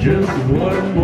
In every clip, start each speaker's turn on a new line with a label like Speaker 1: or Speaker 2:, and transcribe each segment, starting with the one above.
Speaker 1: just one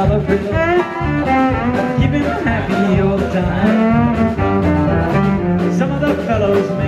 Speaker 1: dollar bill keep him happy all the time. Some of the fellows